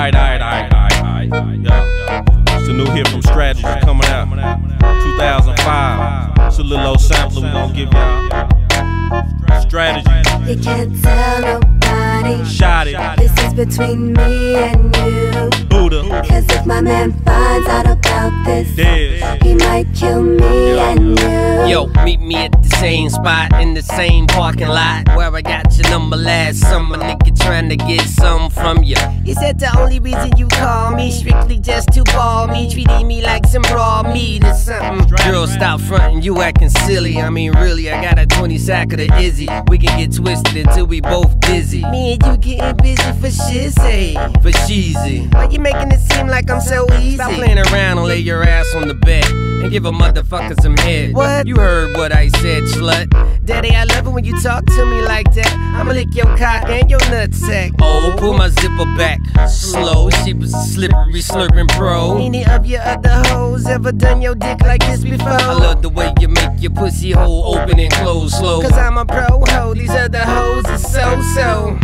Alright, alright, alright, alright, alright. Yeah. It's a new hit from Strategy coming out. 2005. It's a little old sampler we gonna give y'all. Strategy. You can't tell nobody. Shot it. This is between me and you. Buddha. Cause if my man finds out about this, Dez. he might kill me and you. Yo, meet me at the same spot in the same parking lot where I got your number last summer. Nigga trying to get some from you. He said the only reason you call me strictly just to ball me, treating me like some raw meat or something. Girl, stop fronting, you acting silly. I mean, really, I got a 20 sack of the Izzy. We can get twisted until we both dizzy. Me and you getting busy for shizzy, for sheezy. Why you making it seem like I'm so easy? Stop playing around and lay your ass on the bed and give a motherfucker some head. What? You heard what I said, slut. Daddy, I love it when you talk to me like that. I'ma lick your cock and your nutsack. Oh, pull my zipper back slow. She was a slippery, slurping pro. Any of your other hoes ever done your dick like this before? I love the way you make your pussy hole open and close slow. Cause I'm a pro hoe, these other hoes are so so.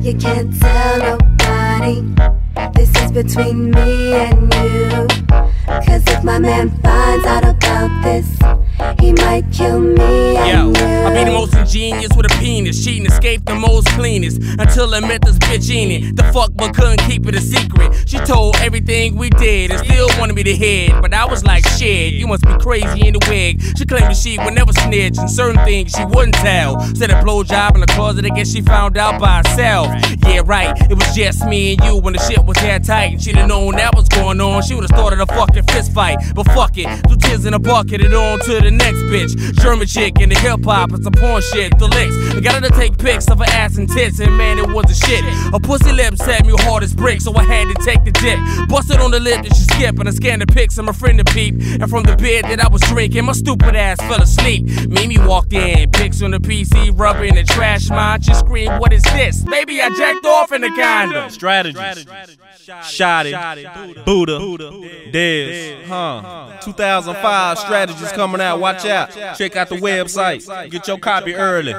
You can't tell nobody. This is between me and you. Cause if my man finds out about this, kill me Yo. I be the most ingenious with a penis. Cheating, escape the most cleanest. Until I met this bitch in it. The fuck, but couldn't keep it a secret. She told everything we did and still wanted me to head. But I was like, shit, you must be crazy in the wig. She claimed that she would never snitch and certain things she wouldn't tell. Said a blowjob in the closet, I guess she found out by herself. Yeah, right, it was just me and you when the shit was that tight. And she'd have known that was going on. She would've started a fucking fist fight. But fuck it, two tears in a bucket and on to the next bitch. German chick in the hip hop it's a porn shit. The licks. I got her to take pics of her ass and tits, and man, it was a shit. Her pussy lips had me hard as bricks, so I had to take the dick. Busted on the lip that she skipped, and I scanned the pics of my friend to peep. And from the bed that I was drinking, my stupid ass fell asleep. Mimi walked in, pics on the PC, rubber the trash mine. She screamed, What is this? Maybe I jacked off in the condom. Strategy. Shot it. Buddha. Dez. Huh. 2005 strategies coming out. Watch out. Check out the website. Get your copy early.